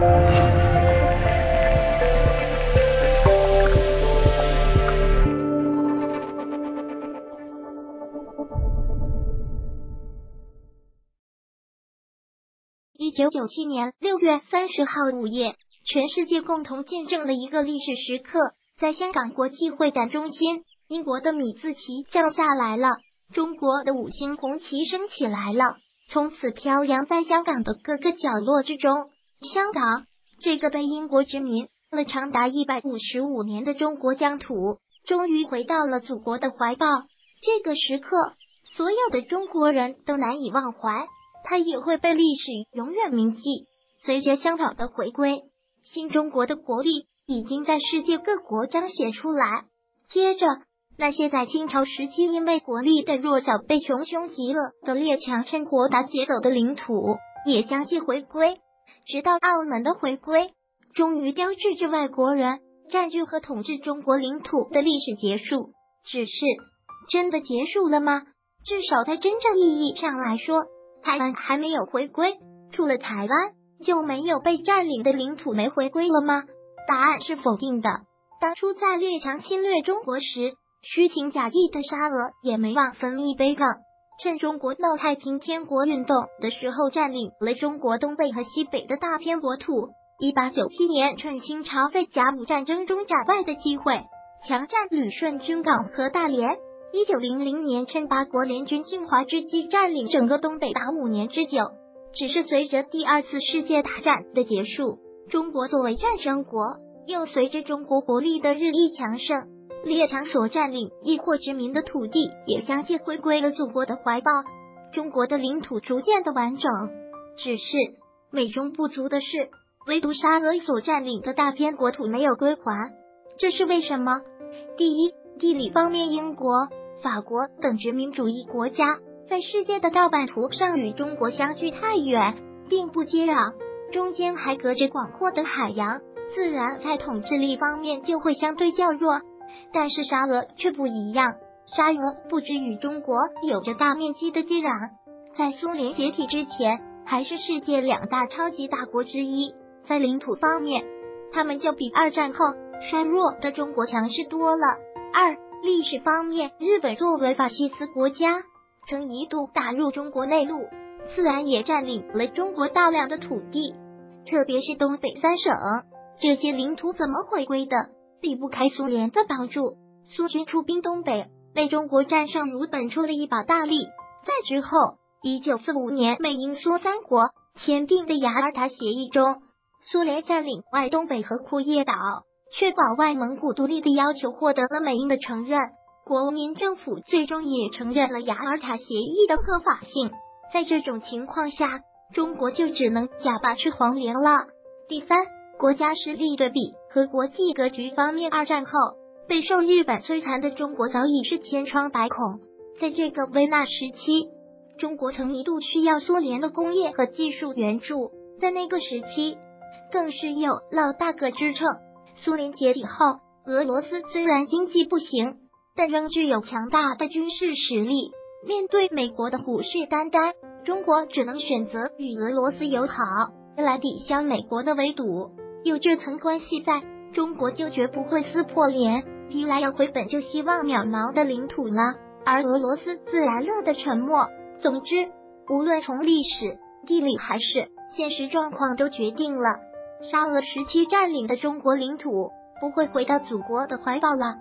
一九九七年六月三十号午夜，全世界共同见证了一个历史时刻。在香港国际会展中心，英国的米字旗降下来了，中国的五星红旗升起来了，从此飘扬在香港的各个角落之中。香港这个被英国殖民了长达一百五十五年的中国疆土，终于回到了祖国的怀抱。这个时刻，所有的中国人都难以忘怀，它也会被历史永远铭记。随着香港的回归，新中国的国力。已经在世界各国彰显出来。接着，那些在清朝时期因为国力的弱小被穷凶极恶的列强趁火打劫走的领土，也相继回归。直到澳门的回归，终于标志着外国人占据和统治中国领土的历史结束。只是，真的结束了吗？至少在真正意义上来说，台湾还没有回归。除了台湾，就没有被占领的领土没回归了吗？答案是否定的。当初在列强侵略中国时，虚情假意的沙俄也没忘分一杯羹，趁中国闹太平天国运动的时候，占领了中国东北和西北的大片国土。一八九七年，趁清朝在甲午战争中战败的机会，强占旅顺军港和大连。一九零零年，趁八国联军侵华之机，占领整个东北达五年之久。只是随着第二次世界大战的结束。中国作为战胜国，又随着中国国力的日益强盛，列强所占领亦或殖民的土地也相继回归了祖国的怀抱，中国的领土逐渐的完整。只是美中不足的是，唯独沙俄所占领的大片国土没有归还，这是为什么？第一，地理方面，英国、法国等殖民主义国家在世界的大版图上与中国相距太远，并不接壤。中间还隔着广阔的海洋，自然在统治力方面就会相对较弱。但是沙俄却不一样，沙俄不止与中国有着大面积的接壤，在苏联解体之前，还是世界两大超级大国之一。在领土方面，他们就比二战后衰弱的中国强势多了。二历史方面，日本作为法西斯国家，曾一度打入中国内陆。自然也占领了中国大量的土地，特别是东北三省，这些领土怎么回归的？离不开苏联的帮助。苏军出兵东北，为中国战胜日本出了一把大力。在之后，一九四五年美英苏三国签订的雅尔塔协议中，苏联占领外东北和库页岛，确保外蒙古独立的要求获得了美英的承认。国民政府最终也承认了雅尔塔协议的合法性。在这种情况下，中国就只能哑巴吃黄连了。第三，国家实力对比和国际格局方面，二战后备受日本摧残的中国早已是千疮百孔。在这个危难时期，中国曾一度需要苏联的工业和技术援助，在那个时期更是有老大哥支撑。苏联解体后，俄罗斯虽然经济不行，但仍具有强大的军事实力。面对美国的虎视眈眈，中国只能选择与俄罗斯友好，来抵消美国的围堵。有这层关系在，中国就绝不会撕破脸提来要回本就希望渺茫的领土了。而俄罗斯自然乐得沉默。总之，无论从历史、地理还是现实状况，都决定了沙俄时期占领的中国领土不会回到祖国的怀抱了。